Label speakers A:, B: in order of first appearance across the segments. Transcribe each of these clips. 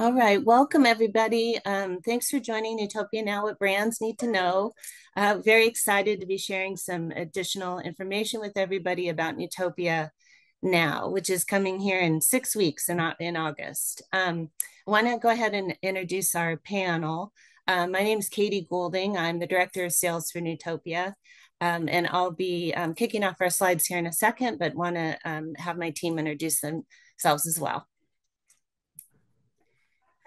A: All right, welcome everybody. Um, thanks for joining Newtopia Now What Brands Need to Know. Uh, very excited to be sharing some additional information with everybody about Newtopia Now, which is coming here in six weeks in, in August. Um, I want to go ahead and introduce our panel. Uh, my name is Katie Goulding. I'm the Director of Sales for Newtopia. Um, and I'll be um, kicking off our slides here in a second, but want to um, have my team introduce themselves as well.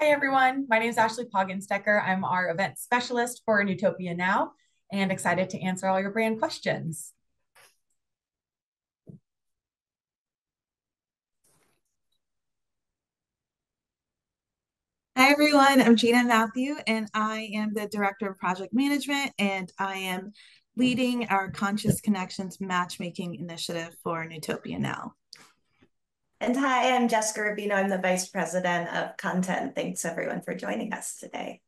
B: Hey everyone, my name is Ashley Poggenstecker. I'm our event specialist for Newtopia Now and excited to answer all your brand questions.
C: Hi everyone, I'm Gina Matthew and I am the Director of Project Management and I am leading our Conscious Connections matchmaking initiative for Newtopia Now.
D: And hi, I'm Jessica Rubino. I'm the Vice President of Content. Thanks everyone for joining us today.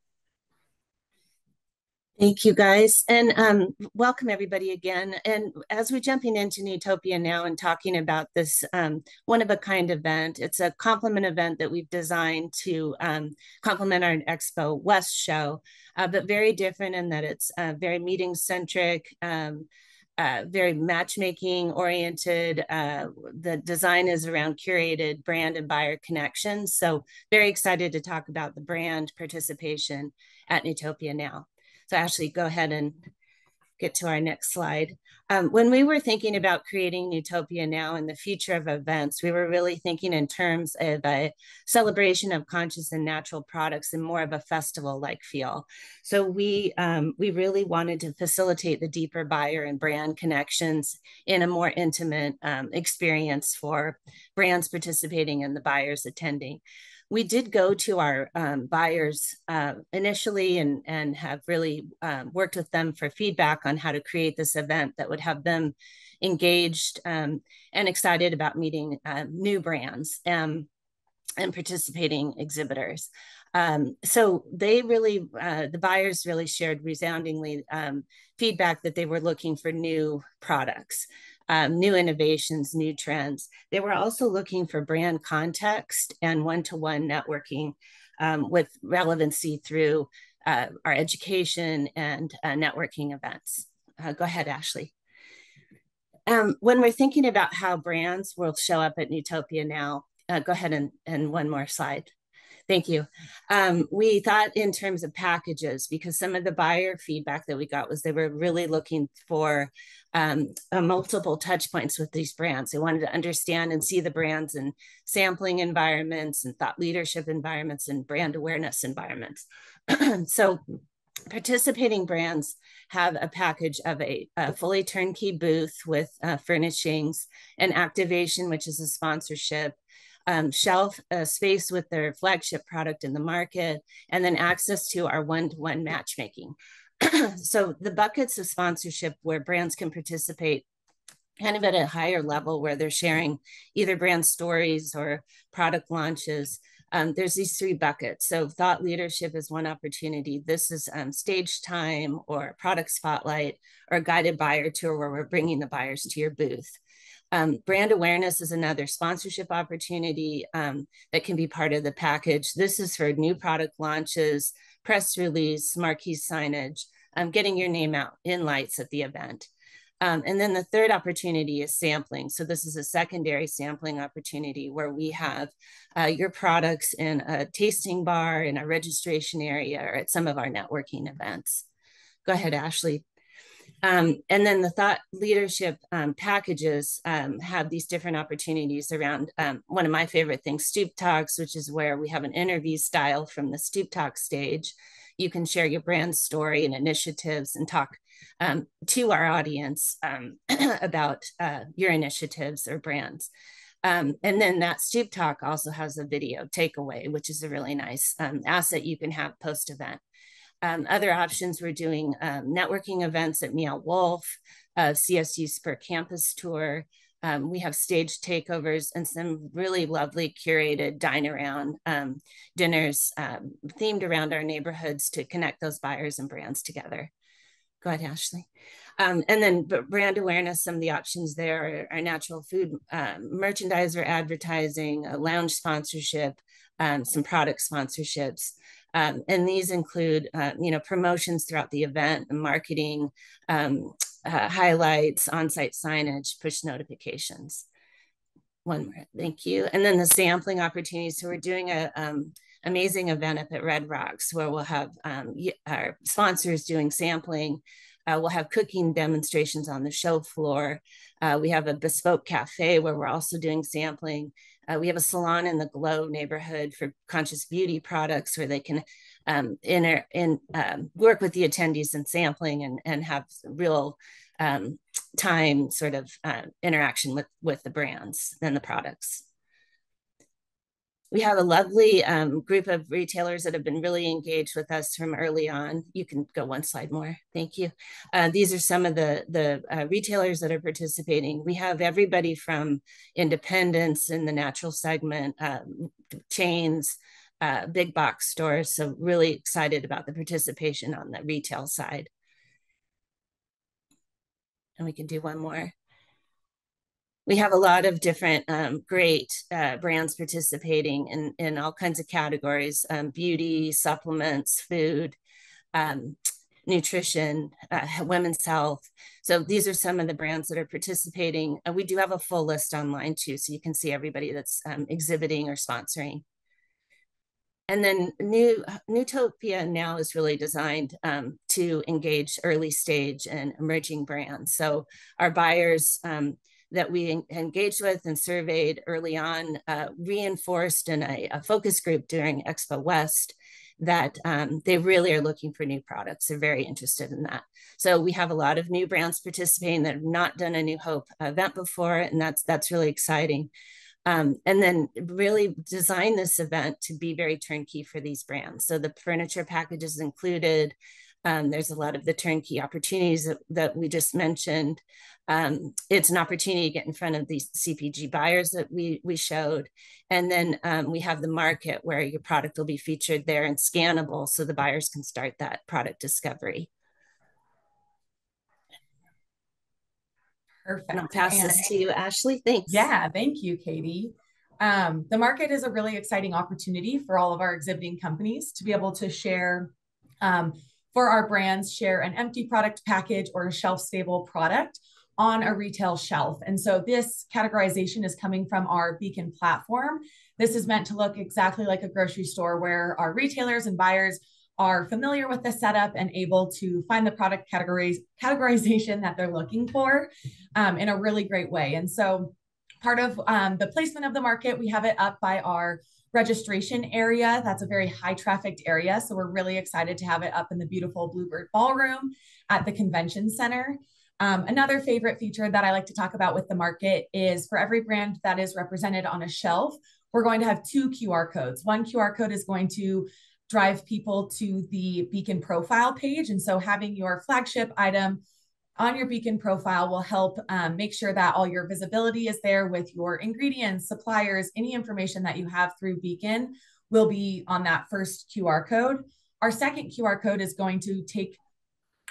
A: Thank you guys and um, welcome everybody again. And as we're jumping into Newtopia now and talking about this um, one of a kind event, it's a complement event that we've designed to um, complement our Expo West show, uh, but very different in that it's uh, very meeting centric. Um, uh, very matchmaking oriented. Uh, the design is around curated brand and buyer connections. So very excited to talk about the brand participation at Newtopia now. So Ashley, go ahead and get to our next slide. Um, when we were thinking about creating Newtopia now and the future of events, we were really thinking in terms of a celebration of conscious and natural products and more of a festival-like feel. So we um, we really wanted to facilitate the deeper buyer and brand connections in a more intimate um, experience for brands participating and the buyers attending we did go to our um, buyers uh, initially and, and have really um, worked with them for feedback on how to create this event that would have them engaged um, and excited about meeting uh, new brands um, and participating exhibitors. Um, so they really, uh, the buyers really shared resoundingly um, feedback that they were looking for new products um, new innovations, new trends. They were also looking for brand context and one to one networking um, with relevancy through uh, our education and uh, networking events. Uh, go ahead, Ashley. Um, when we're thinking about how brands will show up at Newtopia now, uh, go ahead and, and one more slide. Thank you. Um, we thought in terms of packages because some of the buyer feedback that we got was they were really looking for um, multiple touch points with these brands. They wanted to understand and see the brands in sampling environments and thought leadership environments and brand awareness environments. so participating brands have a package of a, a fully turnkey booth with uh, furnishings and activation, which is a sponsorship, um, shelf uh, space with their flagship product in the market, and then access to our one-to-one matchmaking. so the buckets of sponsorship where brands can participate kind of at a higher level where they're sharing either brand stories or product launches. Um, there's these three buckets. So thought leadership is one opportunity. This is um, stage time or product spotlight or guided buyer tour where we're bringing the buyers to your booth. Um, brand awareness is another sponsorship opportunity um, that can be part of the package. This is for new product launches, press release, marquee signage, um, getting your name out in lights at the event. Um, and then the third opportunity is sampling. So this is a secondary sampling opportunity where we have uh, your products in a tasting bar, in a registration area, or at some of our networking events. Go ahead, Ashley. Um, and then the thought leadership um, packages um, have these different opportunities around um, one of my favorite things, Stoop Talks, which is where we have an interview style from the Stoop Talk stage. You can share your brand story and initiatives and talk um, to our audience um, about uh, your initiatives or brands. and then that Stoop Talk also has a video takeaway, which is a really nice asset you can have post event. Um, other options, we're doing um, networking events at Meow Wolf, uh, CSU Spur Campus Tour. Um, we have stage takeovers and some really lovely curated dine around um, dinners um, themed around our neighborhoods to connect those buyers and brands together. Go ahead, Ashley. Um, and then brand awareness, some of the options there are, are natural food uh, merchandiser advertising, a lounge sponsorship, um, some product sponsorships. Um, and these include, uh, you know, promotions throughout the event, marketing, um, uh, highlights, on-site signage, push notifications. One more, thank you. And then the sampling opportunities. So we're doing a um, amazing event up at Red Rocks where we'll have um, our sponsors doing sampling. Uh, we'll have cooking demonstrations on the show floor. Uh, we have a bespoke cafe where we're also doing sampling. Uh, we have a salon in the Glow neighborhood for conscious beauty products where they can um, um, work with the attendees in sampling and, and have real um, time sort of uh, interaction with, with the brands and the products. We have a lovely um, group of retailers that have been really engaged with us from early on. You can go one slide more. Thank you. Uh, these are some of the, the uh, retailers that are participating. We have everybody from independents in the natural segment, uh, chains, uh, big box stores. So really excited about the participation on the retail side. And we can do one more we have a lot of different um, great uh, brands participating in, in all kinds of categories um, beauty, supplements, food, um, nutrition, uh, women's health. So these are some of the brands that are participating. Uh, we do have a full list online too, so you can see everybody that's um, exhibiting or sponsoring. And then New Newtopia now is really designed um, to engage early stage and emerging brands. So our buyers um, that we engaged with and surveyed early on uh, reinforced in a, a, focus group during Expo West that um, they really are looking for new products. They're very interested in that. So we have a lot of new brands participating that have not done a New Hope event before, and that's that's really exciting. Um, and then really design this event to be very turnkey for these brands. So the furniture packages included, um, there's a lot of the turnkey opportunities that, that we just mentioned. Um, it's an opportunity to get in front of these CPG buyers that we, we showed. And then um, we have the market where your product will be featured there and scannable so the buyers can start that product discovery.
B: Perfect.
A: And I'll pass and this to you, Ashley. Thanks.
B: Yeah, thank you, Katie. Um, the market is a really exciting opportunity for all of our exhibiting companies to be able to share um, for our brands share an empty product package or a shelf stable product on a retail shelf. And so this categorization is coming from our Beacon platform. This is meant to look exactly like a grocery store where our retailers and buyers are familiar with the setup and able to find the product categories categorization that they're looking for um, in a really great way. And so part of um, the placement of the market, we have it up by our registration area. That's a very high trafficked area. So we're really excited to have it up in the beautiful Bluebird Ballroom at the Convention Center. Um, another favorite feature that I like to talk about with the market is for every brand that is represented on a shelf, we're going to have two QR codes. One QR code is going to drive people to the Beacon profile page. And so having your flagship item on your Beacon profile will help um, make sure that all your visibility is there with your ingredients, suppliers, any information that you have through Beacon will be on that first QR code. Our second QR code is going to take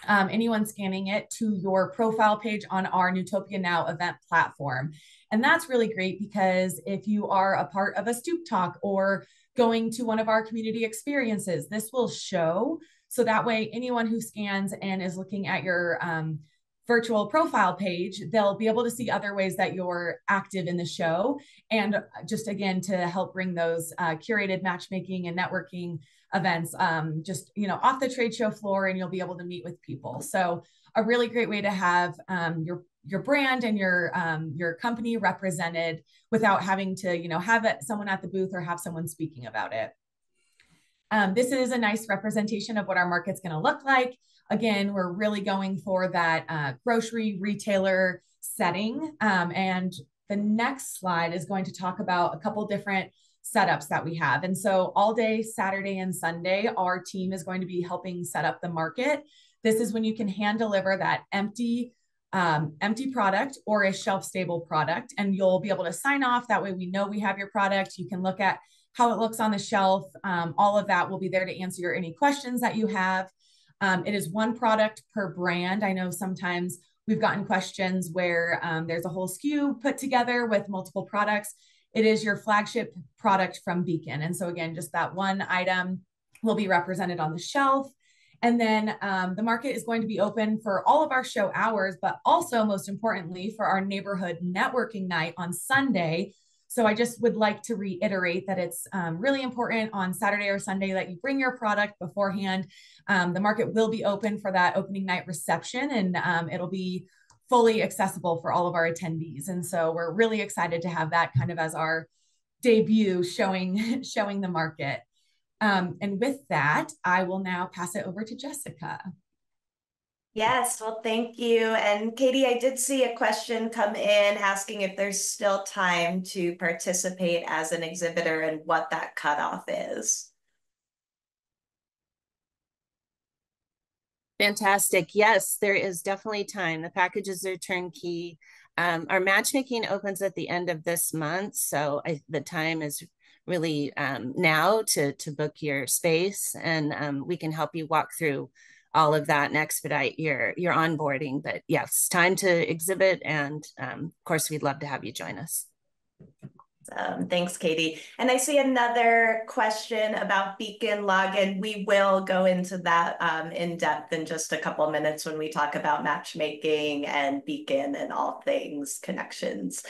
B: um, anyone scanning it to your profile page on our Newtopia Now event platform. And that's really great because if you are a part of a Stoop Talk or going to one of our community experiences, this will show. So that way, anyone who scans and is looking at your um, virtual profile page, they'll be able to see other ways that you're active in the show. And just again, to help bring those uh, curated matchmaking and networking events um, just, you know, off the trade show floor and you'll be able to meet with people. So a really great way to have um, your your brand and your um, your company represented without having to, you know, have it, someone at the booth or have someone speaking about it. Um, this is a nice representation of what our market's going to look like. Again, we're really going for that uh, grocery retailer setting. Um, and the next slide is going to talk about a couple different setups that we have. And so all day, Saturday and Sunday, our team is going to be helping set up the market. This is when you can hand deliver that empty um, empty product or a shelf stable product, and you'll be able to sign off. That way, we know we have your product. You can look at how it looks on the shelf. Um, all of that will be there to answer your, any questions that you have. Um, it is one product per brand. I know sometimes we've gotten questions where um, there's a whole SKU put together with multiple products. it is your flagship product from Beacon. And so again, just that one item will be represented on the shelf. And then um, the market is going to be open for all of our show hours, but also most importantly for our neighborhood networking night on Sunday. So I just would like to reiterate that it's um, really important on Saturday or Sunday that you bring your product beforehand. Um, the market will be open for that opening night reception and um, it'll be fully accessible for all of our attendees. And so we're really excited to have that kind of as our debut showing, showing the market. Um, and with that, I will now pass it over to Jessica.
D: Yes, well, thank you. And Katie, I did see a question come in asking if there's still time to participate as an exhibitor and what that cutoff is.
A: Fantastic. Yes, there is definitely time. The packages are turnkey. Um, our matchmaking opens at the end of this month, so I, the time is really um, now to to book your space, and um, we can help you walk through all of that and expedite your your onboarding. But yes, time to exhibit, and um, of course, we'd love to have you join us.
D: Um, thanks, Katie. And I see another question about Beacon login. We will go into that um, in depth in just a couple minutes when we talk about matchmaking and Beacon and all things connections.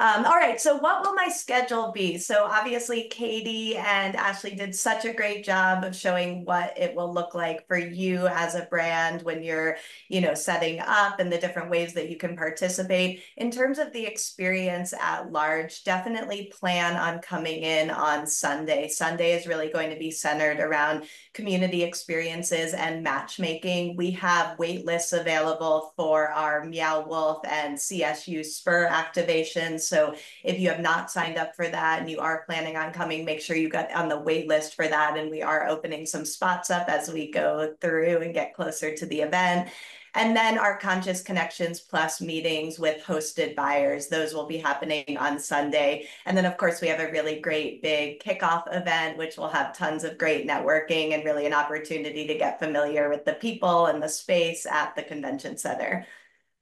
D: Um, all right, so what will my schedule be? So obviously Katie and Ashley did such a great job of showing what it will look like for you as a brand when you're, you know, setting up and the different ways that you can participate. In terms of the experience at large, definitely plan on coming in on Sunday. Sunday is really going to be centered around community experiences and matchmaking. We have wait lists available for our Meow Wolf and CSU Spur activations. So if you have not signed up for that and you are planning on coming, make sure you get on the wait list for that. And we are opening some spots up as we go through and get closer to the event. And then our Conscious Connections Plus meetings with hosted buyers, those will be happening on Sunday. And then, of course, we have a really great big kickoff event, which will have tons of great networking and really an opportunity to get familiar with the people and the space at the convention center.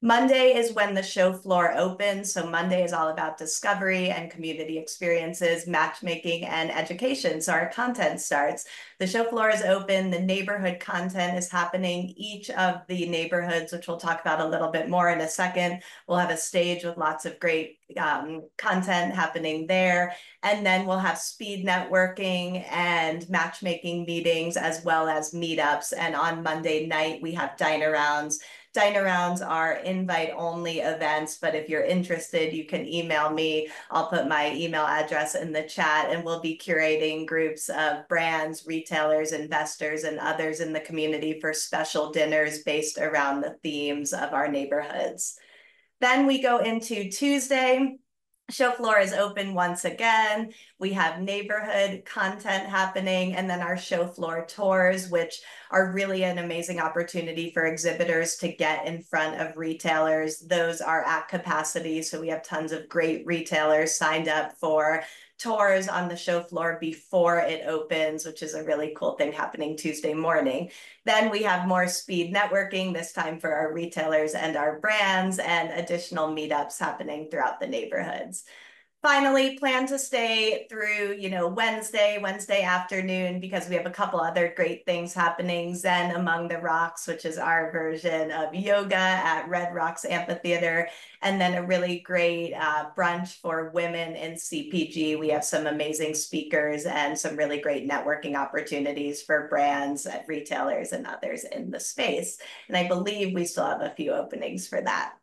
D: Monday is when the show floor opens. So Monday is all about discovery and community experiences, matchmaking and education. So our content starts. The show floor is open. The neighborhood content is happening. Each of the neighborhoods, which we'll talk about a little bit more in a second, we'll have a stage with lots of great um, content happening there. And then we'll have speed networking and matchmaking meetings as well as meetups. And on Monday night, we have dine arounds Dine rounds are invite only events, but if you're interested, you can email me. I'll put my email address in the chat and we'll be curating groups of brands, retailers, investors, and others in the community for special dinners based around the themes of our neighborhoods. Then we go into Tuesday, Show floor is open once again. We have neighborhood content happening and then our show floor tours, which are really an amazing opportunity for exhibitors to get in front of retailers. Those are at capacity. So we have tons of great retailers signed up for tours on the show floor before it opens, which is a really cool thing happening Tuesday morning. Then we have more speed networking, this time for our retailers and our brands, and additional meetups happening throughout the neighborhoods finally plan to stay through you know wednesday wednesday afternoon because we have a couple other great things happening. Zen among the rocks which is our version of yoga at red rocks amphitheater. And then a really great uh, brunch for women in cpg we have some amazing speakers and some really great networking opportunities for brands retailers and others in the space. And i believe we still have a few openings for that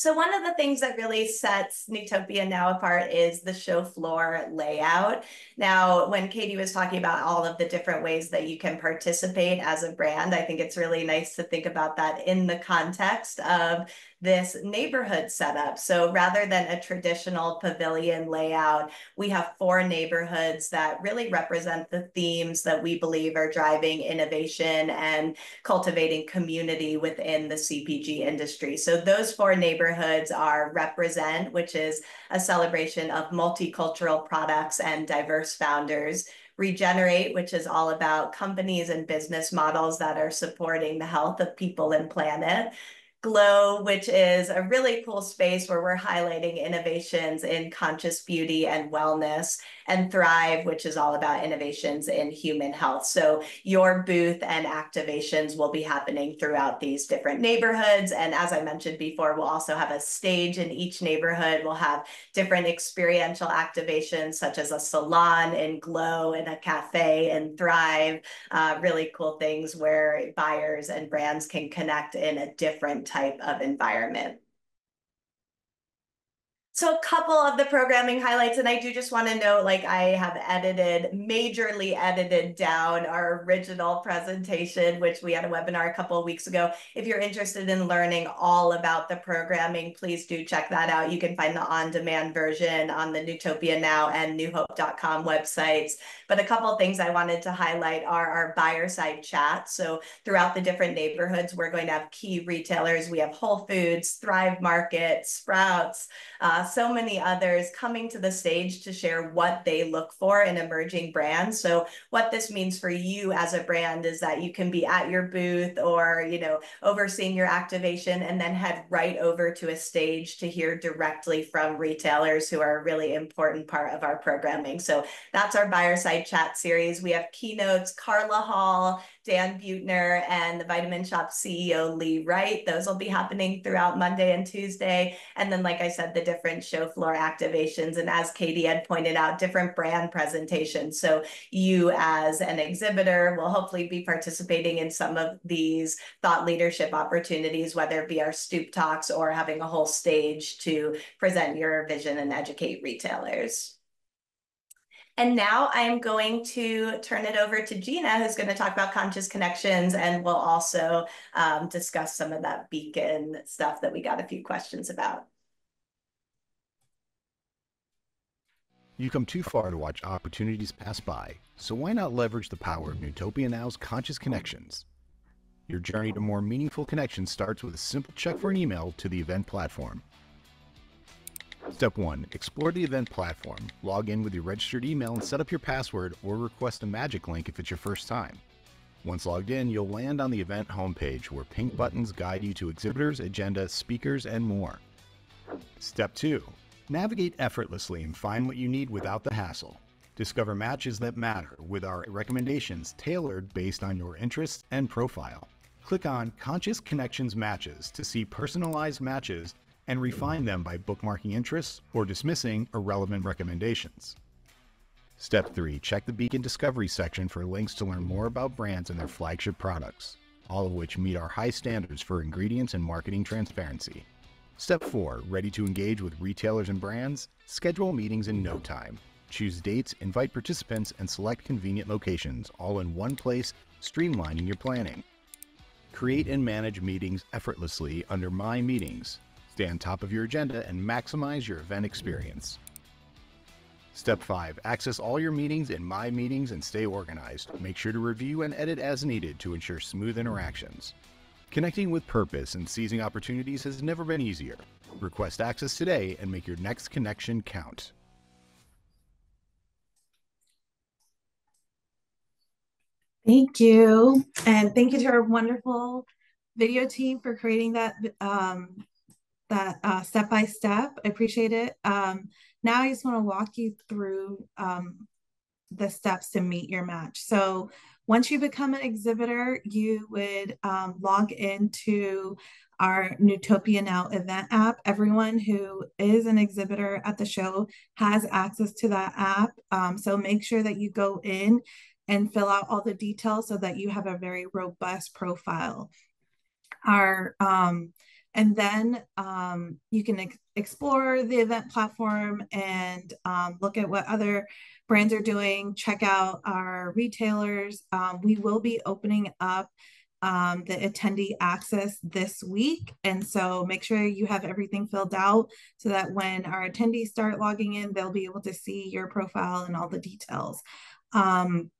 D: so one of the things that really sets Newtopia now apart is the show floor layout. Now, when Katie was talking about all of the different ways that you can participate as a brand, I think it's really nice to think about that in the context of this neighborhood setup. So rather than a traditional pavilion layout, we have four neighborhoods that really represent the themes that we believe are driving innovation and cultivating community within the CPG industry. So those four neighborhoods are Represent, which is a celebration of multicultural products and diverse founders. Regenerate, which is all about companies and business models that are supporting the health of people and planet. Glow, which is a really cool space where we're highlighting innovations in conscious beauty and wellness, and Thrive, which is all about innovations in human health. So your booth and activations will be happening throughout these different neighborhoods. And as I mentioned before, we'll also have a stage in each neighborhood. We'll have different experiential activations, such as a salon and Glow and a cafe and Thrive. Uh, really cool things where buyers and brands can connect in a different type of environment. So a couple of the programming highlights, and I do just want to note, like I have edited, majorly edited down our original presentation, which we had a webinar a couple of weeks ago. If you're interested in learning all about the programming, please do check that out. You can find the on-demand version on the Newtopia Now and newhope.com websites. But a couple things I wanted to highlight are our buyer side chat. So throughout the different neighborhoods, we're going to have key retailers. We have Whole Foods, Thrive Market, Sprouts, uh, so many others coming to the stage to share what they look for in emerging brands. So what this means for you as a brand is that you can be at your booth or, you know, overseeing your activation and then head right over to a stage to hear directly from retailers who are a really important part of our programming. So that's our buyer side chat series. We have keynotes, Carla Hall, Dan Buettner and the Vitamin Shoppe CEO Lee Wright. Those will be happening throughout Monday and Tuesday. And then, like I said, the different show floor activations. And as Katie had pointed out, different brand presentations. So you as an exhibitor will hopefully be participating in some of these thought leadership opportunities, whether it be our stoop talks or having a whole stage to present your vision and educate retailers. And now I am going to turn it over to Gina, who's going to talk about conscious connections, and we'll also um, discuss some of that beacon stuff that we got a few questions about.
E: You come too far to watch opportunities pass by, so why not leverage the power of Newtopia Now's conscious connections? Your journey to more meaningful connections starts with a simple check for an email to the event platform. Step 1. Explore the event platform. Log in with your registered email and set up your password or request a magic link if it's your first time. Once logged in, you'll land on the event homepage where pink buttons guide you to exhibitors, agenda, speakers, and more. Step 2. Navigate effortlessly and find what you need without the hassle. Discover matches that matter with our recommendations tailored based on your interests and profile. Click on Conscious Connections Matches to see personalized matches and refine them by bookmarking interests or dismissing irrelevant recommendations. Step 3. Check the Beacon Discovery section for links to learn more about brands and their flagship products, all of which meet our high standards for ingredients and marketing transparency. Step 4. Ready to engage with retailers and brands? Schedule meetings in no time. Choose dates, invite participants, and select convenient locations, all in one place, streamlining your planning. Create and manage meetings effortlessly under My Meetings, Stay on top of your agenda and maximize your event experience. Step 5. Access all your meetings in My Meetings and stay organized. Make sure to review and edit as needed to ensure smooth interactions. Connecting with purpose and seizing opportunities has never been easier. Request access today and make your next connection count.
C: Thank you. And thank you to our wonderful video team for creating that um, that uh, step by step. I appreciate it. Um, now I just want to walk you through um, the steps to meet your match. So once you become an exhibitor, you would um, log into our Newtopia Now event app. Everyone who is an exhibitor at the show has access to that app. Um, so make sure that you go in and fill out all the details so that you have a very robust profile. Our um, and then um, you can ex explore the event platform and um, look at what other brands are doing. Check out our retailers. Um, we will be opening up um, the attendee access this week. And so make sure you have everything filled out so that when our attendees start logging in, they'll be able to see your profile and all the details. Um,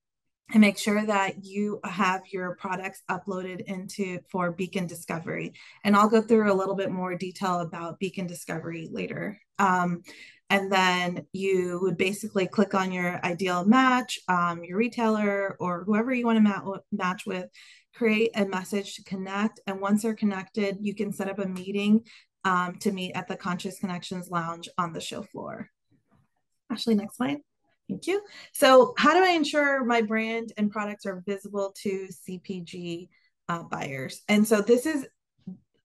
C: and make sure that you have your products uploaded into for Beacon Discovery. And I'll go through a little bit more detail about Beacon Discovery later. Um, and then you would basically click on your ideal match, um, your retailer, or whoever you want to mat match with. create a message to connect. And once they're connected, you can set up a meeting um, to meet at the Conscious Connections Lounge on the show floor. Ashley, next slide. Thank you. So how do I ensure my brand and products are visible to CPG uh, buyers? And so this is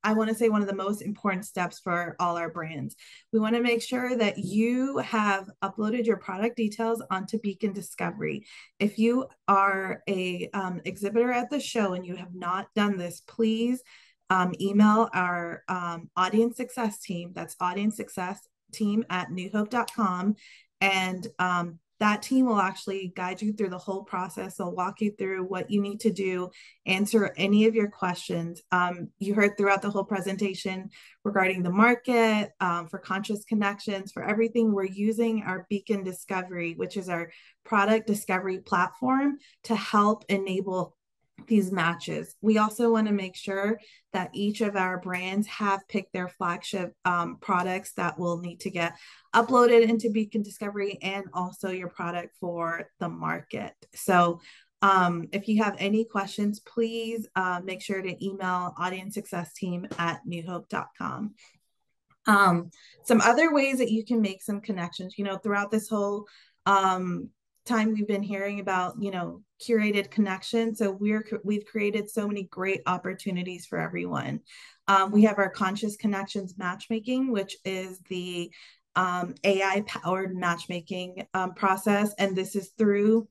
C: I want to say one of the most important steps for all our brands. We want to make sure that you have uploaded your product details onto Beacon Discovery. If you are a um, exhibitor at the show and you have not done this, please um, email our um, audience success team. That's audience success team at newhope.com and um, that team will actually guide you through the whole process. They'll walk you through what you need to do, answer any of your questions. Um, you heard throughout the whole presentation regarding the market, um, for conscious connections, for everything, we're using our Beacon Discovery, which is our product discovery platform to help enable these matches. We also want to make sure that each of our brands have picked their flagship um, products that will need to get uploaded into Beacon Discovery and also your product for the market. So um, if you have any questions, please uh, make sure to email audience success team at newhope.com. Um, some other ways that you can make some connections, you know, throughout this whole um, time we've been hearing about, you know, curated connection. So we're we've created so many great opportunities for everyone. Um, we have our conscious connections matchmaking, which is the um, AI powered matchmaking um, process, and this is through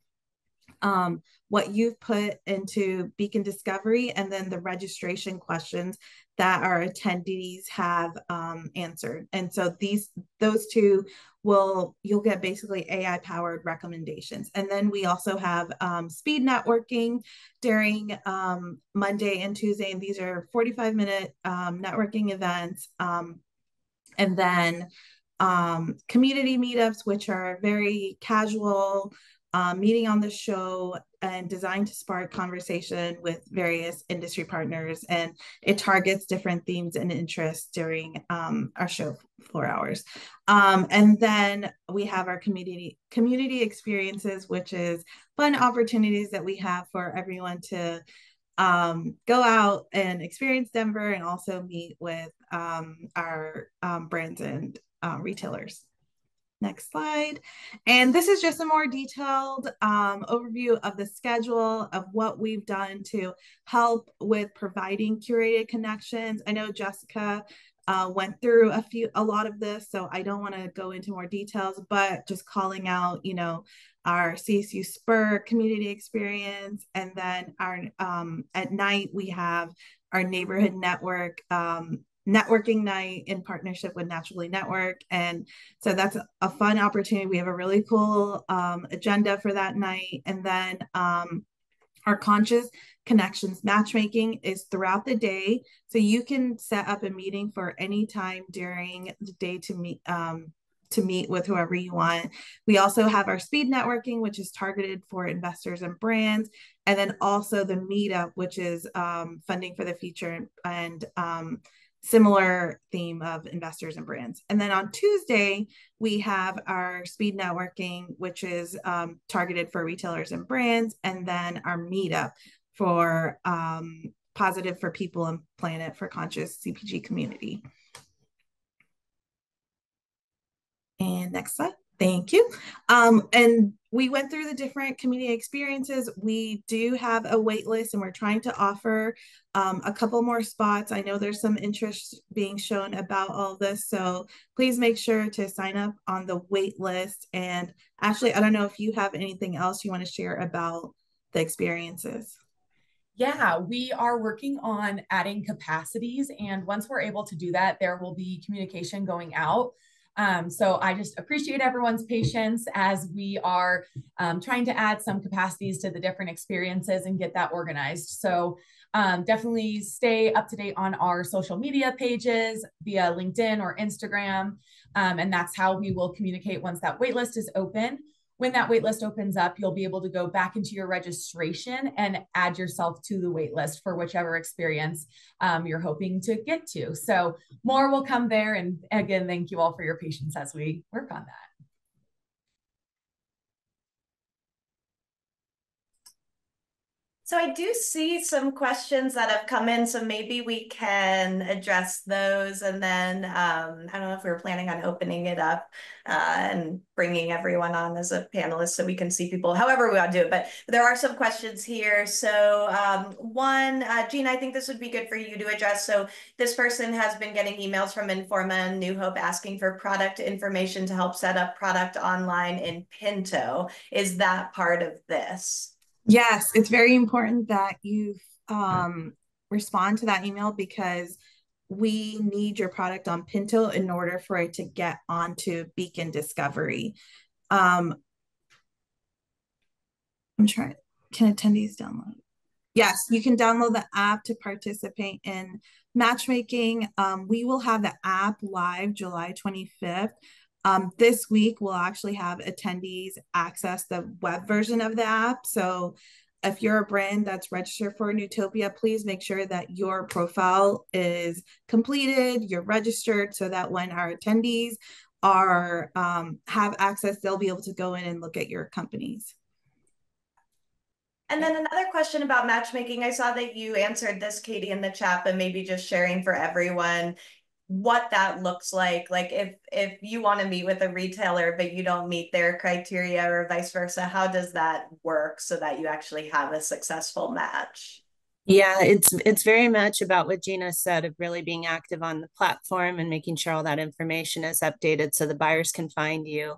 C: um, what you've put into Beacon Discovery and then the registration questions that our attendees have um, answered. And so these those two will you'll get basically AI powered recommendations. And then we also have um, speed networking during um, Monday and Tuesday, and these are 45 minute um, networking events. Um, and then um, community meetups, which are very casual, um, meeting on the show and designed to spark conversation with various industry partners. And it targets different themes and interests during um, our show floor hours. Um, and then we have our community community experiences, which is fun opportunities that we have for everyone to um, go out and experience Denver and also meet with um, our um, brands and uh, retailers. Next slide. And this is just a more detailed um, overview of the schedule of what we've done to help with providing curated connections. I know Jessica uh, went through a few, a lot of this, so I don't want to go into more details, but just calling out, you know, our CSU Spur community experience, and then our um, at night we have our neighborhood network um, networking night in partnership with Naturally Network. And so that's a fun opportunity. We have a really cool um, agenda for that night. And then um, our conscious connections matchmaking is throughout the day. So you can set up a meeting for any time during the day to meet. Um, to meet with whoever you want. We also have our speed networking, which is targeted for investors and brands, and then also the meetup, which is um, funding for the future and um, similar theme of investors and brands. And then on Tuesday, we have our speed networking, which is um, targeted for retailers and brands, and then our meetup for um, positive for people and planet for conscious CPG community. And next slide. Thank you. Um, and we went through the different community experiences. We do have a wait list and we're trying to offer um, a couple more spots. I know there's some interest being shown about all this. So please make sure to sign up on the wait list. And Ashley, I don't know if you have anything else you want to share about the experiences.
B: Yeah, we are working on adding capacities. And once we're able to do that, there will be communication going out um, so I just appreciate everyone's patience as we are um, trying to add some capacities to the different experiences and get that organized. So um, definitely stay up to date on our social media pages via LinkedIn or Instagram. Um, and that's how we will communicate once that waitlist is open when that waitlist opens up, you'll be able to go back into your registration and add yourself to the waitlist for whichever experience um, you're hoping to get to. So more will come there. And again, thank you all for your patience as we work on that.
D: So I do see some questions that have come in, so maybe we can address those and then um, I don't know if we are planning on opening it up uh, and bringing everyone on as a panelist so we can see people however we want to do it. But there are some questions here. So um, one, uh, I think this would be good for you to address. So this person has been getting emails from Informa and New Hope asking for product information to help set up product online in Pinto. Is that part of this?
C: Yes, it's very important that you um, respond to that email because we need your product on Pinto in order for it to get onto Beacon Discovery. Um, I'm trying, can attendees download? Yes, you can download the app to participate in matchmaking. Um, we will have the app live July 25th. Um, this week, we'll actually have attendees access the web version of the app. So if you're a brand that's registered for Newtopia, please make sure that your profile is completed, you're registered so that when our attendees are um, have access, they'll be able to go in and look at your companies.
D: And then another question about matchmaking. I saw that you answered this, Katie, in the chat, but maybe just sharing for everyone what that looks like. Like if if you want to meet with a retailer but you don't meet their criteria or vice versa how does that work so that you actually have a successful match?
A: Yeah it's it's very much about what gina said of really being active on the platform and making sure all that information is updated so the buyers can find you.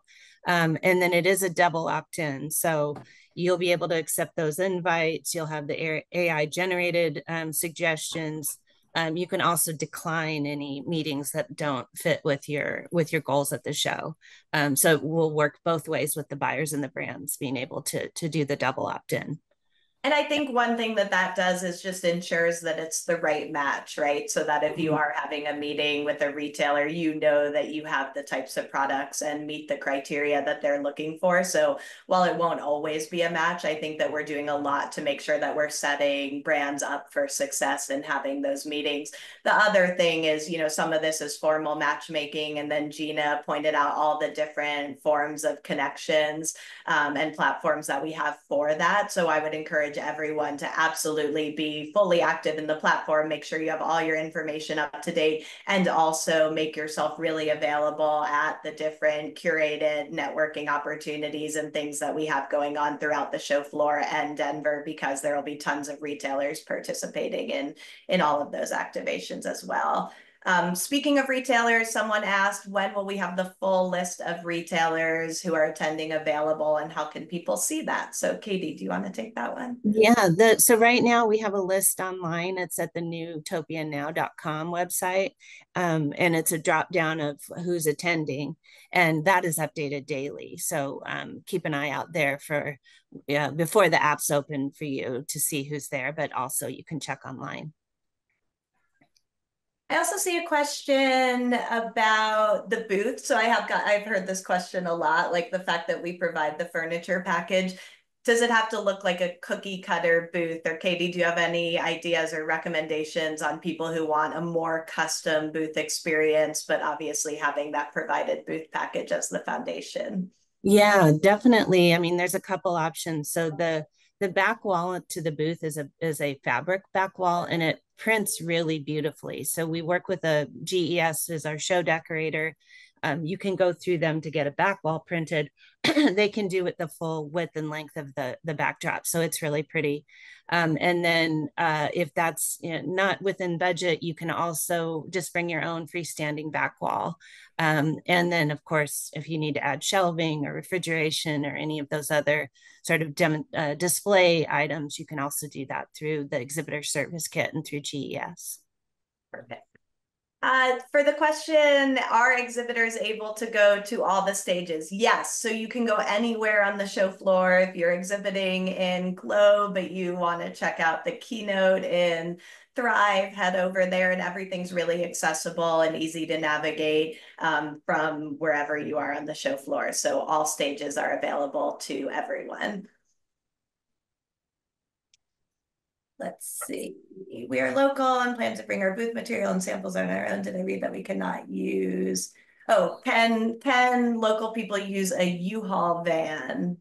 A: Um, and then it is a double opt-in. So you'll be able to accept those invites. You'll have the ai generated um, suggestions um, you can also decline any meetings that don't fit with your with your goals at the show. Um, so we'll work both ways with the buyers and the brands being able to to do the double opt in.
D: And I think one thing that that does is just ensures that it's the right match, right? So that if you mm-hmm. are having a meeting with a retailer, you know that you have the types of products and meet the criteria that they're looking for. So while it won't always be a match, I think that we're doing a lot to make sure that we're setting brands up for success and having those meetings. The other thing is, you know, some of this is formal matchmaking. And then Gina pointed out all the different forms of connections um, and platforms that we have for that. So I would encourage encourage everyone to absolutely be fully active in the platform. Make sure you have all your information up to date and also make yourself really available at the different curated networking opportunities and things that we have going on throughout the show floor and Denver because there will be tons of retailers participating in, in all of those activations as well. Um, speaking of retailers, someone asked, when will we have the full list of retailers who are attending available and how can people see that? So Katie, do you want to take that one?
A: Yeah, the, so right now we have a list online. It's at the newtopianow.com website. Um, and it's a drop down of who's attending and that is updated daily. So um, keep an eye out there for yeah, before the app's open for you to see who's there, but also you can check online.
D: I also see a question about the booth. So I have got, I've heard this question a lot, like the fact that we provide the furniture package. Does it have to look like a cookie cutter booth? Or Katie, do you have any ideas or recommendations on people who want a more custom booth experience, but obviously having that provided booth package as the foundation?
A: Yeah, definitely. I mean, there's a couple options. So the the back wall to the booth is a is a fabric back wall and it prints really beautifully. So we work with a GES as our show decorator. Um, you can go through them to get a back wall printed. they can do it the full width and length of the the backdrop, so it's really pretty. Um, and then uh, if that's you know, not within budget, you can also just bring your own freestanding back wall. Um, and then, of course, if you need to add shelving or refrigeration or any of those other sort of uh, display items, you can also do that through the exhibitor service kit and through GES.
D: Perfect. Uh, for the question, are exhibitors able to go to all the stages? Yes. So you can go anywhere on the show floor. If you're exhibiting in Glow, but you want to check out the keynote in Thrive, head over there and everything's really accessible and easy to navigate um, from wherever you are on the show floor. So all stages are available to everyone. Let's see. We are local and plan to bring our booth material and samples on our own. Did I read that we cannot use? Oh, can can local people use a U-Haul van?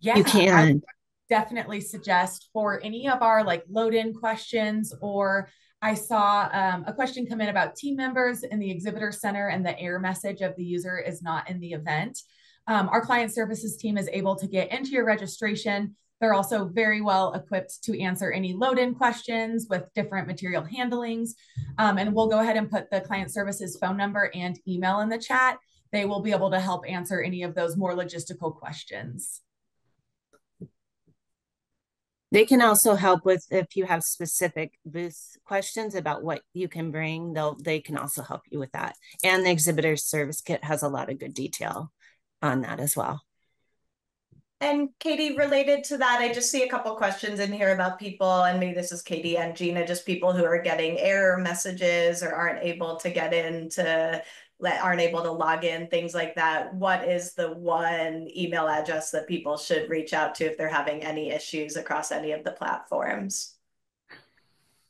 A: Yeah, you can.
B: definitely suggest for any of our like load in questions or I saw um, a question come in about team members in the exhibitor center and the error message of the user is not in the event. Um, our client services team is able to get into your registration. They're also very well equipped to answer any load in questions with different material handlings. Um, and we'll go ahead and put the client services phone number and email in the chat. They will be able to help answer any of those more logistical questions.
A: They can also help with if you have specific booth questions about what you can bring, they'll they can also help you with that. And the exhibitor service kit has a lot of good detail on that as well.
D: And Katie, related to that, I just see a couple questions in here about people, and maybe this is Katie and Gina, just people who are getting error messages or aren't able to get into aren't able to log in, things like that. What is the one email address that people should reach out to if they're having any issues across any of the platforms?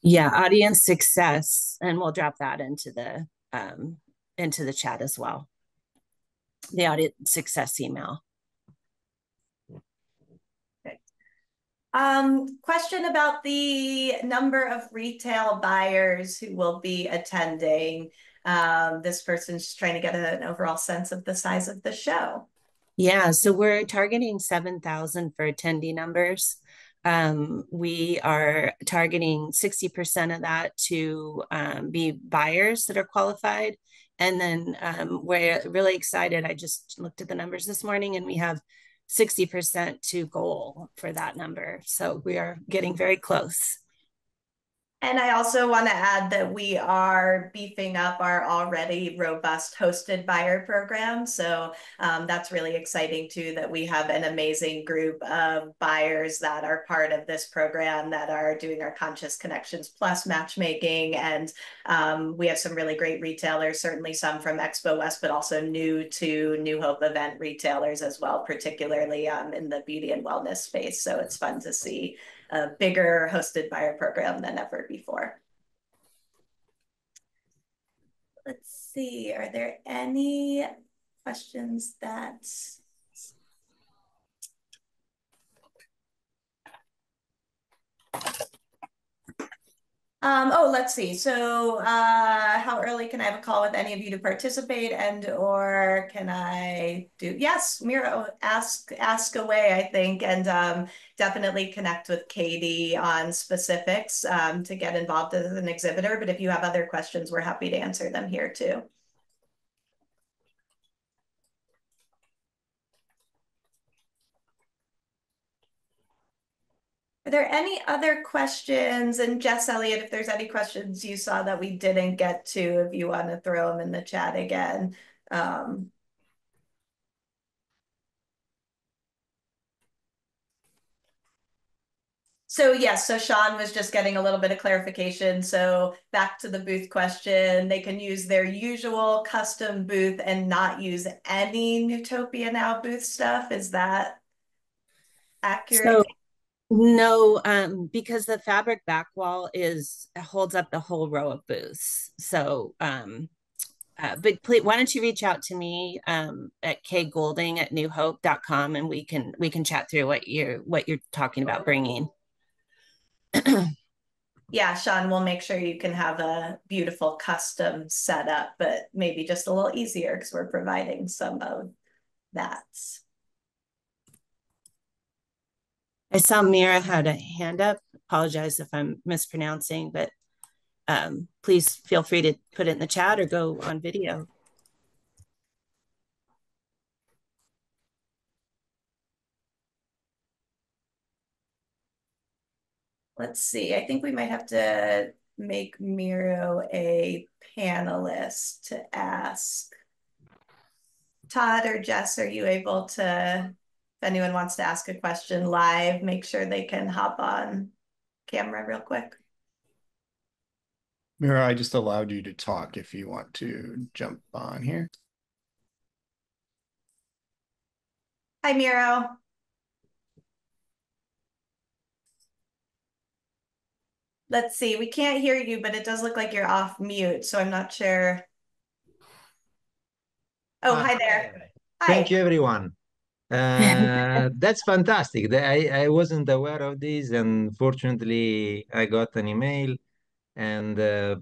A: Yeah, audience success, and we'll drop that into the um, into the chat as well. The audience success email.
D: Um, question about the number of retail buyers who will be attending. Um, this person's trying to get an overall sense of the size of the show.
A: Yeah, so we're targeting 7,000 for attendee numbers. Um, we are targeting 60% of that to um, be buyers that are qualified. And then um, we're really excited. I just looked at the numbers this morning and we have 60% to goal for that number. So we are getting very close.
D: And I also want to add that we are beefing up our already robust hosted buyer program. So um, that's really exciting too, that we have an amazing group of buyers that are part of this program that are doing our Conscious Connections Plus matchmaking. And um, we have some really great retailers, certainly some from Expo West, but also new to New Hope event retailers as well, particularly um, in the beauty and wellness space. So it's fun to see a bigger hosted buyer program than ever before. Let's see, are there any questions that Um, oh, let's see. So, uh, how early can I have a call with any of you to participate and or can I do, yes, Miro, ask, ask away, I think, and um, definitely connect with Katie on specifics um, to get involved as an exhibitor. But if you have other questions, we're happy to answer them here too. Are there any other questions? And Jess Elliott, if there's any questions you saw that we didn't get to, if you want to throw them in the chat again. Um, So yes, so Sean was just getting a little bit of clarification. So back to the booth question, they can use their usual custom booth and not use any Newtopia Now booth stuff. Is that accurate?
A: So no, um, because the fabric back wall is holds up the whole row of booths. So, um, uh, but please, why don't you reach out to me um, at kgolding at newhope.com and we can we can chat through what you're what you're talking about bringing.
D: yeah, Sean, we'll make sure you can have a beautiful custom setup, but maybe just a little easier because we're providing some of that.
A: I saw Mira had a hand up. Apologize if I'm mispronouncing, but um, please feel free to put it in the chat or go on video.
D: Let's see. I think we might have to make Miro a panelist to ask. Todd or Jess, are you able to if anyone wants to ask a question live, make sure they can hop on camera real quick.
F: Mira, I just allowed you to talk if you want to jump on here.
D: Hi, Miro. Let's see, we can't hear you, but it does look like you're off mute, so I'm not sure. Oh, uh, hi there.
G: Hi. Thank you, everyone. Uh, that's fantastic. I, I wasn't aware of this, and fortunately, I got an email. And uh,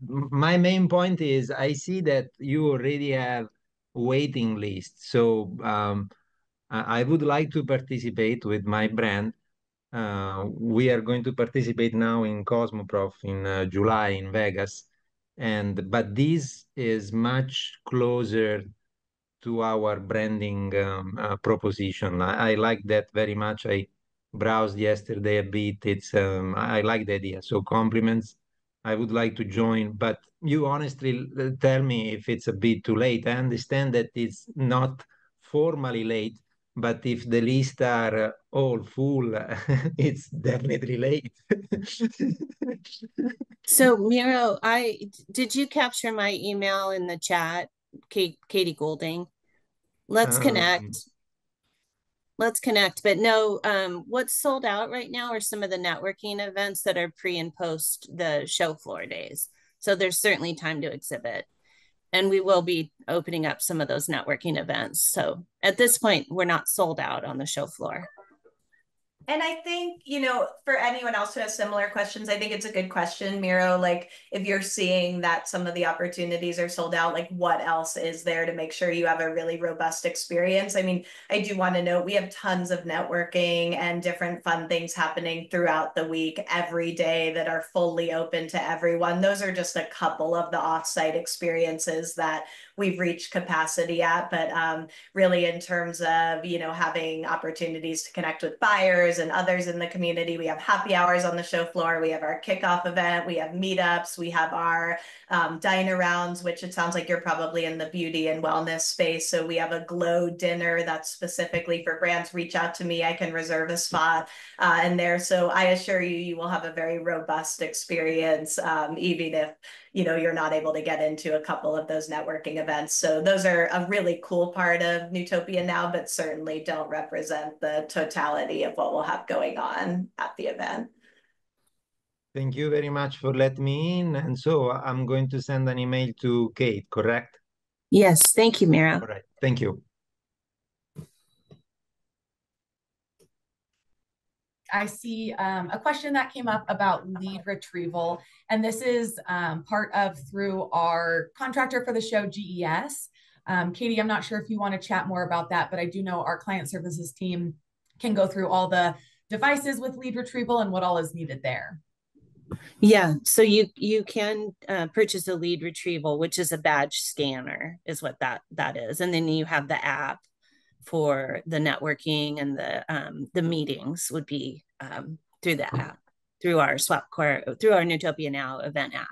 G: my main point is I see that you already have waiting list. So um, I would like to participate with my brand. Uh, we are going to participate now in Cosmoprof in uh, July in Vegas, and but this is much closer to our branding um, uh, proposition. I, I, like that very much. I browsed yesterday a bit. It's um, I like the idea. So compliments. I would like to join, but you honestly uh, tell me if it's a bit too late. I understand that it's not formally late, but if the list are uh, all full, it's definitely late.
A: so Miro, I did you capture my email in the chat, Kate, Katie Goulding? Let's um, connect. Let's connect. But no, um, what's sold out right now are some of the networking events that are pre and post the show floor days. So there's certainly time to exhibit. And we will be opening up some of those networking events. So at this point, we're not sold out on the show floor.
D: And I think, you know, for anyone else who has similar questions, I think it's a good question, Miro. Like, if you're seeing that some of the opportunities are sold out, like, what else is there to make sure you have a really robust experience? I mean, I do want to note we have tons of networking and different fun things happening throughout the week every day that are fully open to everyone. Those are just a couple of the offsite experiences that we've reached capacity at. But um, really, in terms of, you know, having opportunities to connect with buyers, and others in the community. We have happy hours on the show floor. We have our kickoff event. We have meetups. We have our um, dine arounds, which it sounds like you're probably in the beauty and wellness space. So we have a glow dinner that's specifically for brands. Reach out to me. I can reserve a spot uh, in there. So I assure you, you will have a very robust experience, um, even if you know you're not able to get into a couple of those networking events. So those are a really cool part of Newtopia now but certainly don't represent the totality of what we'll have going on at the event.
G: Thank you very much for letting me in. And so i'm going to send an email to kate correct?
A: Yes. Thank you mira.
G: All right. Thank you
B: I see um, a question that came up about lead retrieval, and this is um, part of through our contractor for the show, GES. Um, Katie, I'm not sure if you want to chat more about that, but I do know our client services team can go through all the devices with lead retrieval and what all is needed there.
A: Yeah, so you you can uh, purchase a lead retrieval, which is a badge scanner, is what that that is, and then you have the app for the networking and the um, the meetings would be um, through the app, through our Swapcard, through our Newtopia Now event app.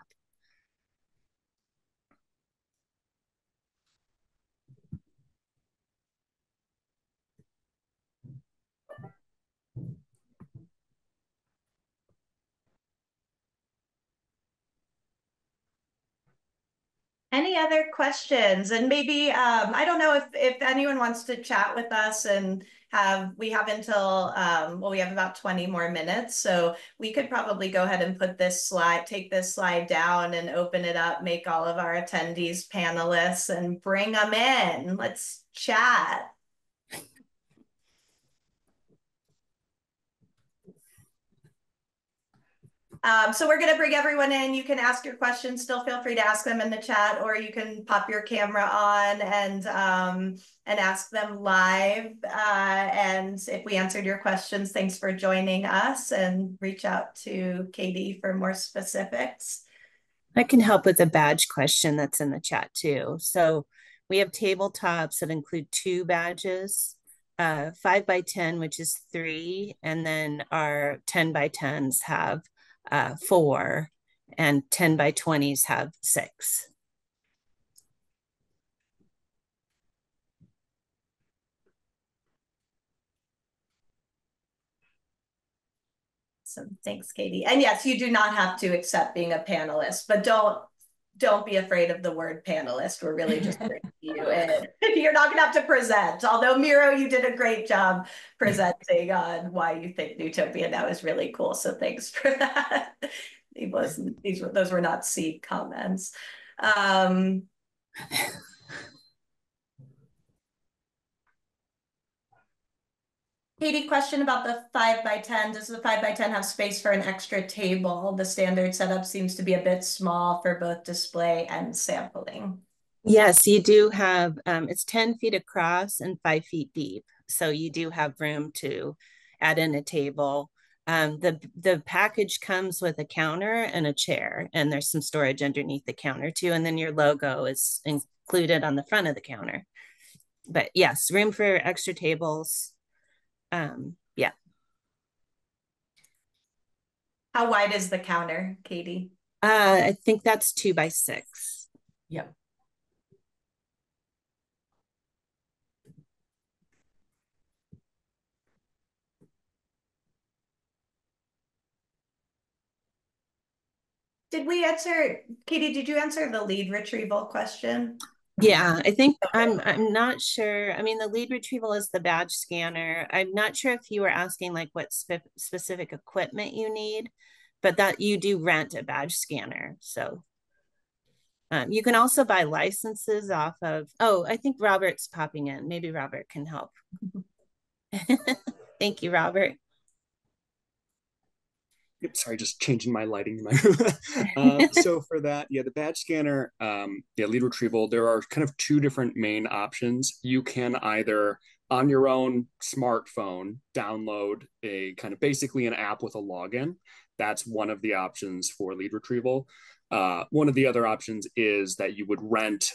D: Any other questions? And maybe, um, I don't know if, if anyone wants to chat with us and have, we have until, um, well, we have about 20 more minutes. So we could probably go ahead and put this slide, take this slide down and open it up, make all of our attendees panelists and bring them in. Let's chat. Um, so we're going to bring everyone in. You can ask your questions. Still feel free to ask them in the chat, or you can pop your camera on and um, and ask them live. Uh, and if we answered your questions, thanks for joining us. And reach out to Katie for more specifics.
A: I can help with a badge question that's in the chat too. So we have tabletops that include two badges, uh, five by 10, which is three. And then our 10 by 10s have uh, four, and 10 by 20s have six.
D: So thanks, Katie. And yes, you do not have to accept being a panelist, but don't don't be afraid of the word panelist. We're really just bringing you in. You're not gonna have to present. Although Miro, you did a great job presenting on why you think Newtopia now is really cool. So thanks for that. It wasn't these were those were not seed comments. Um, Katie, question about the five by 10. Does the five by 10 have space for an extra table? The standard setup seems to be a bit small for both display and sampling.
A: Yes, you do have, um, it's 10 feet across and five feet deep. So you do have room to add in a table. Um, the the package comes with a counter and a chair, and there's some storage underneath the counter too. And then your logo is included on the front of the counter. But yes, room for extra tables. Um, yeah.
D: How wide is the counter, Katie?
A: Uh, I think that's two by six.
B: Yep.
D: Did we answer, Katie, did you answer the lead retrieval question?
A: Yeah, I think I'm I'm not sure. I mean, the lead retrieval is the badge scanner. I'm not sure if you were asking like what spe specific equipment you need, but that you do rent a badge scanner. So um, you can also buy licenses off of, oh, I think Robert's popping in. Maybe Robert can help. Thank you, Robert
H: sorry, just changing my lighting. in my uh, so for that, yeah, the badge scanner, um, yeah, lead retrieval, there are kind of two different main options. You can either on your own smartphone download a kind of basically an app with a login. That's one of the options for lead retrieval. Uh, one of the other options is that you would rent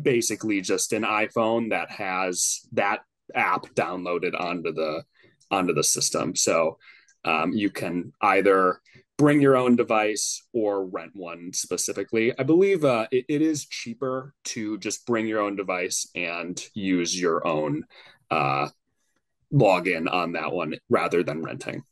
H: basically just an iPhone that has that app downloaded onto the onto the system. So um, you can either bring your own device or rent one specifically. I believe uh, it, it is cheaper to just bring your own device and use your own uh, login on that one rather than renting.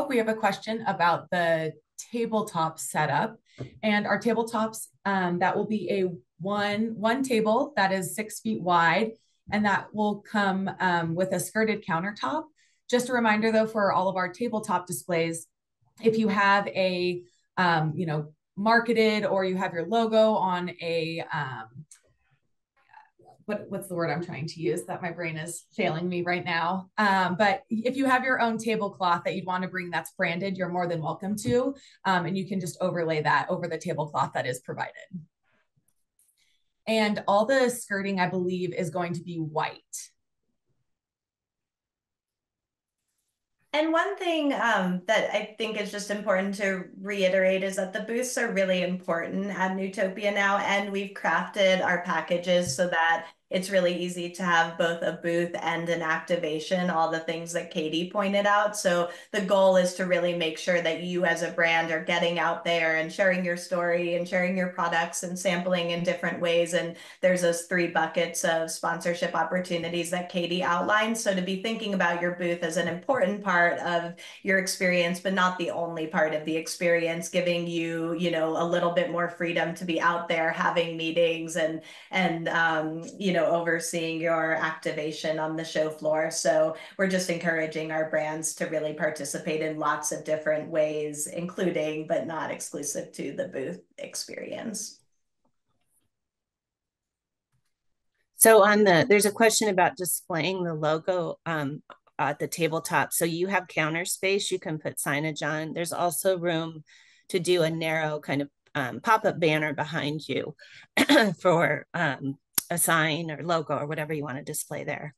B: Oh, we have a question about the tabletop setup. And our tabletops, um, that will be a one, one table that is six feet wide, and that will come um, with a skirted countertop. Just a reminder though, for all of our tabletop displays, if you have a, um, you know, marketed or you have your logo on a, um, what, what's the word I'm trying to use that my brain is failing me right now. Um, but if you have your own tablecloth that you'd want to bring that's branded, you're more than welcome to. Um, and you can just overlay that over the tablecloth that is provided. And all the skirting, I believe, is going to be white.
D: And one thing um, that I think is just important to reiterate is that the booths are really important at Newtopia now, and we've crafted our packages so that it's really easy to have both a booth and an activation, all the things that Katie pointed out. So the goal is to really make sure that you as a brand are getting out there and sharing your story and sharing your products and sampling in different ways. And there's those three buckets of sponsorship opportunities that Katie outlined. So to be thinking about your booth as an important part of your experience, but not the only part of the experience, giving you, you know, a little bit more freedom to be out there having meetings and, and, um, you know, know, overseeing your activation on the show floor. So we're just encouraging our brands to really participate in lots of different ways, including but not exclusive to the booth experience.
A: So on the, there's a question about displaying the logo um, at the tabletop. So you have counter space, you can put signage on. There's also room to do a narrow kind of um, pop-up banner behind you for um, a sign or logo or whatever you want to display there.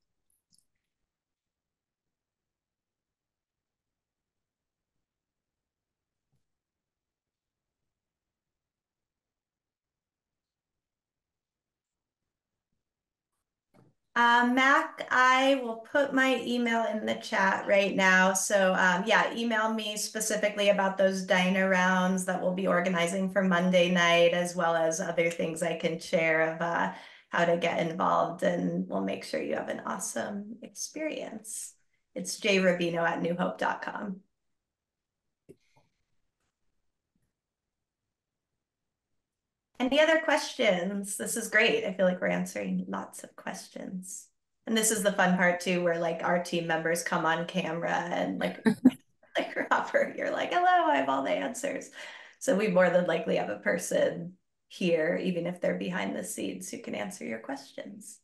D: Uh, Mac, I will put my email in the chat right now. So um, yeah, email me specifically about those diner rounds that we'll be organizing for Monday night, as well as other things I can share of uh, how to get involved and we'll make sure you have an awesome experience. It's Jay jrubino at newhope.com. Any other questions? This is great. I feel like we're answering lots of questions. And this is the fun part too, where like our team members come on camera and like like Robert, you're like, hello, I have all the answers. So we more than likely have a person here, even if they're behind the scenes, who can answer your questions.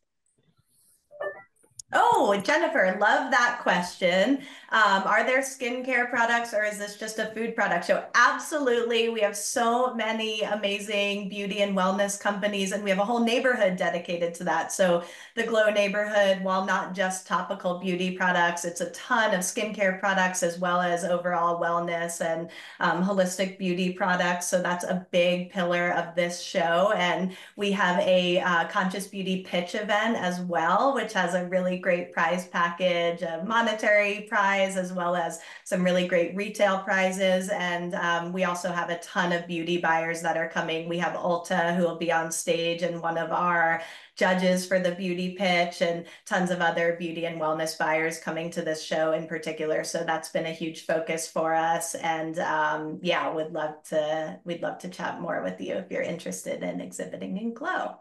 D: Oh, Jennifer, love that question. Um, are there skincare products or is this just a food product show? Absolutely. We have so many amazing beauty and wellness companies, and we have a whole neighborhood dedicated to that. So, the Glow neighborhood, while not just topical beauty products, it's a ton of skincare products as well as overall wellness and um, holistic beauty products. So, that's a big pillar of this show. And we have a uh, conscious beauty pitch event as well, which has a really great prize package, a monetary prize, as well as some really great retail prizes. And um, we also have a ton of beauty buyers that are coming. We have Ulta who will be on stage and one of our judges for the beauty pitch and tons of other beauty and wellness buyers coming to this show in particular. So that's been a huge focus for us. And um, yeah, would love to, we'd love to chat more with you if you're interested in exhibiting in Glow.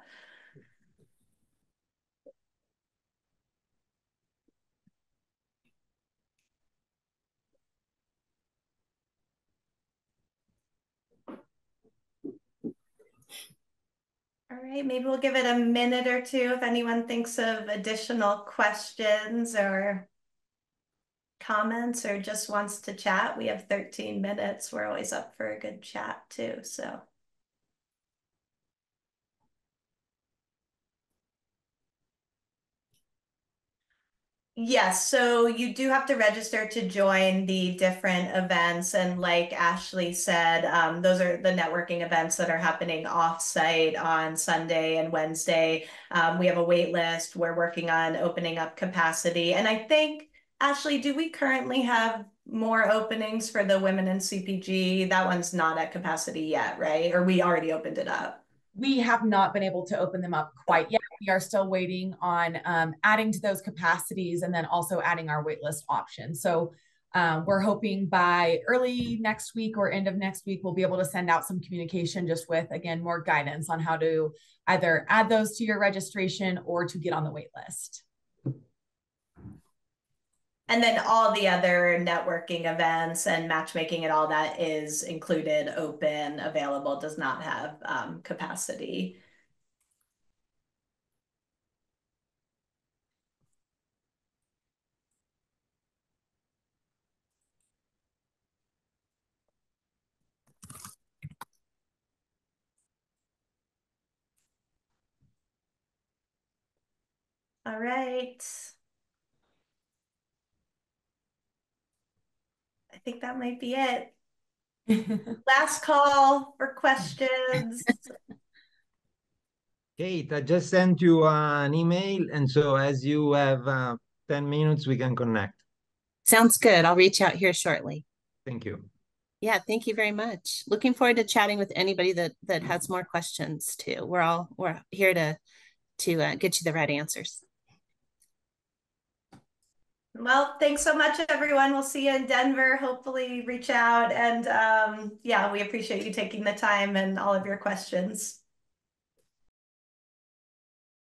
D: All right, maybe we'll give it a minute or two if anyone thinks of additional questions or comments or just wants to chat. We have 13 minutes. We're always up for a good chat too, so. Yes, so you do have to register to join the different events. And like Ashley said, um, those are the networking events that are happening off-site on Sunday and Wednesday. Um, we have a wait list. We're working on opening up capacity. And I think, Ashley, do we currently have more openings for the women in CPG? That one's not at capacity yet, right? Or we already opened it up?
B: we have not been able to open them up quite yet. We are still waiting on um, adding to those capacities and then also adding our waitlist option. So um, we're hoping by early next week or end of next week, we'll be able to send out some communication just with, again, more guidance on how to either add those to your registration or to get on the waitlist.
D: And then all the other networking events and matchmaking and all that is included, open, available, does not have um, capacity. All right. I think that might be it. Last call for questions.
G: Kate, I just sent you an email. And so as you have uh, 10 minutes, we can connect.
A: Sounds good. I'll reach out here shortly.
G: Thank you.
A: Yeah, thank you very much. Looking forward to chatting with anybody that that has more questions too. We're all we're here to to uh, get you the right answers.
D: Well, thanks so much, everyone. We'll see you in Denver. Hopefully, reach out. And um, yeah, we appreciate you taking the time and all of your questions.